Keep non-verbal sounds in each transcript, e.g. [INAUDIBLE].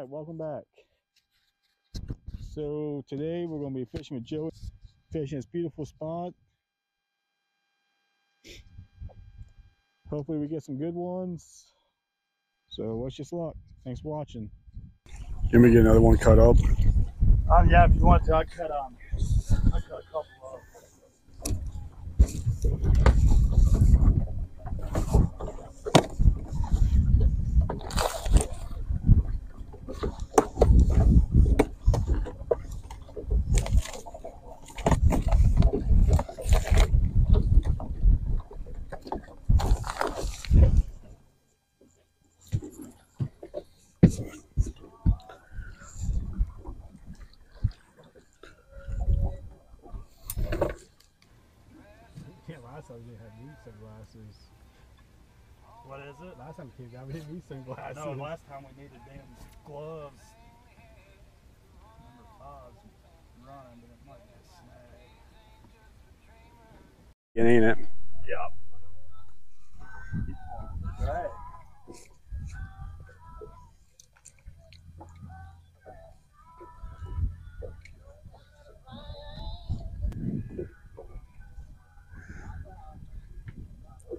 right, welcome back. So today we're going to be fishing with Joe, fishing this beautiful spot. Hopefully we get some good ones. So wish us luck. Thanks for watching. Let me get another one cut up. Um, yeah, if you want to, I'll cut um, Yeah, last time we had me sunglasses. What is it? Last time we came down, we had me I sunglasses. know. Last time we needed damn gloves. Number five's running, but it might be a snag. It ain't it. Yep.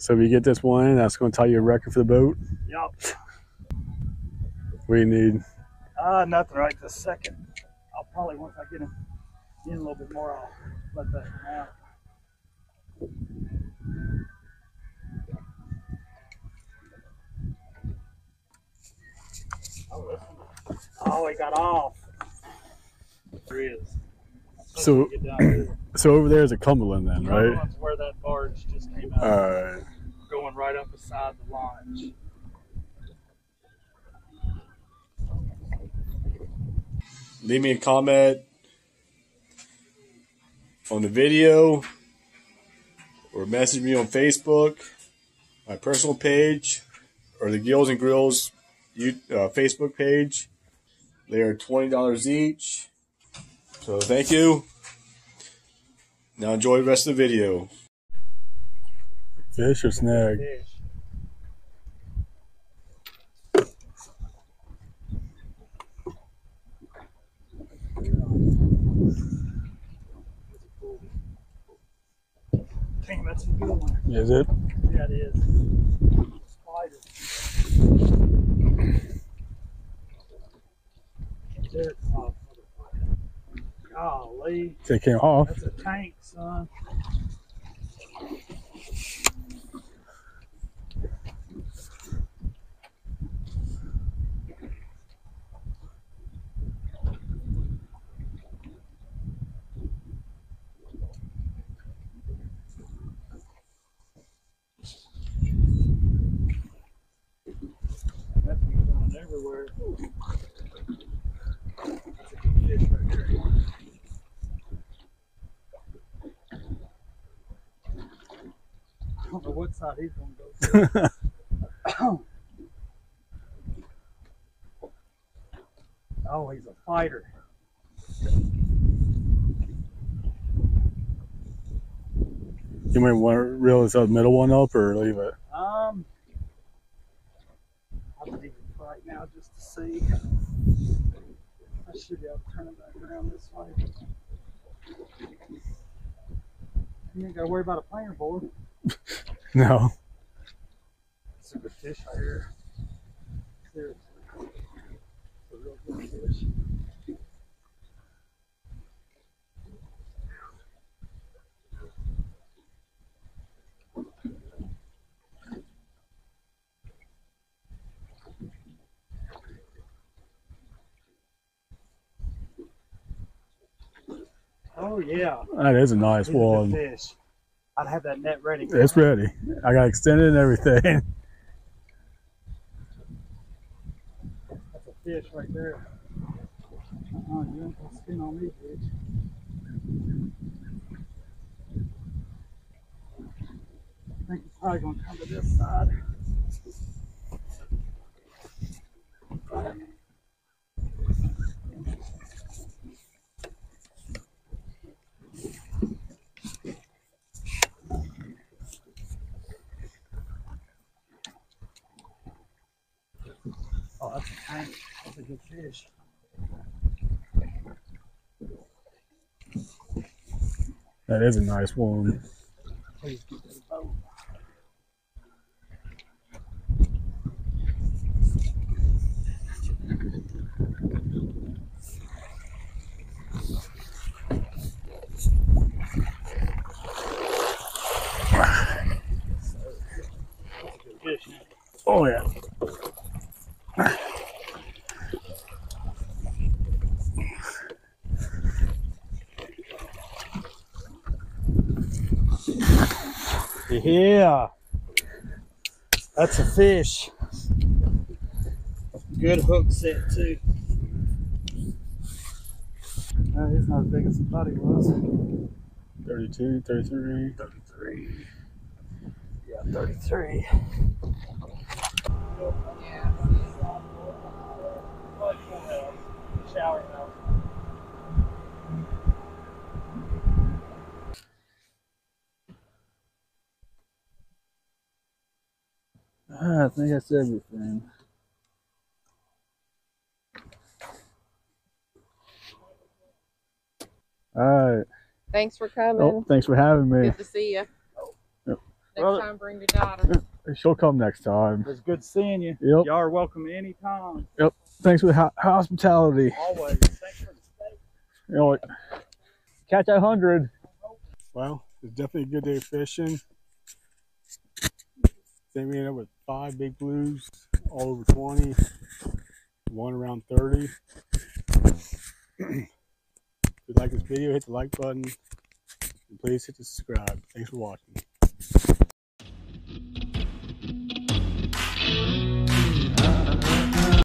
So if you get this one, that's going to tie you a record for the boat. Yep. What do you need? Uh, nothing right this second. I'll probably once I get him in a little bit more, I'll let that come out. Oh, he got off. There he is. So- Get down here. So over there is a Cumberland then, right? Just came out, Alright. going right up beside the launch. leave me a comment on the video or message me on Facebook, my personal page, or the Gills and Grills you, uh, Facebook page. They are $20 each. So thank you. Now enjoy the rest of the video. Fish or snag? Fish. Damn, that's a good one. Is it? Yeah, it is. Spider. There it's off. Golly, They came off. that's a tank, son. That's been going everywhere. That's a good fish right there. I don't know what side he's gonna go to. oh, he's a fighter. You might want to reel this middle one up or leave it. Um, I'll leave it for right now just to see. I should be able to turn it back around this way. You ain't got to worry about a planer board. [LAUGHS] No. It's a good fish here. Seriously. It's a real good fish. Oh yeah, That is a nice he's one. I'd have that net ready. It's ready. I got extended and everything. [LAUGHS] That's a fish right there. Uh-uh, you ain't gonna spin on me, bitch. I think it's probably gonna come to this side. That's a tank. That's a good fish. That is a nice one. Please get boat. Oh yeah. Yeah. That's a fish. Good hook set too. Uh, he's not as big as I thought he was. 32, 33. 33. Yeah, 33. Shower I think that's everything. All right. Thanks for coming. Oh, thanks for having me. Good to see you. Yep. Next Well- time, bring your daughter. She'll come next time. It's good seeing you. Yep. Y'all are welcome anytime. Yep. Thanks for the ho- hospitality. Always. Thanks for the steak. You know what? Catch a hundred. Well, it's definitely a good day of fishing. Then we ended up with five big blues, all over 20, one around 30. if you like this video, hit the like button, and please hit the subscribe. Thanks for watching.